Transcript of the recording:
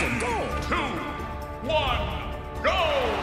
Three, two, one, go!